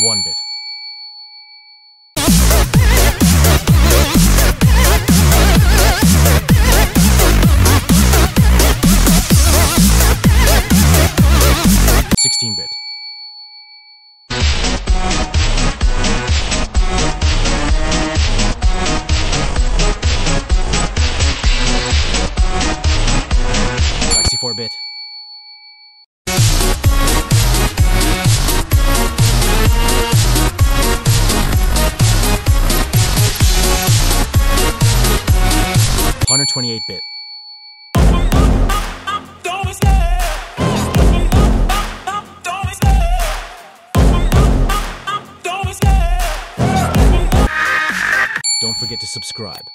1 bit. Sixteen bit. Sixty-four bit. Hundred twenty-eight bit. Don't forget to subscribe.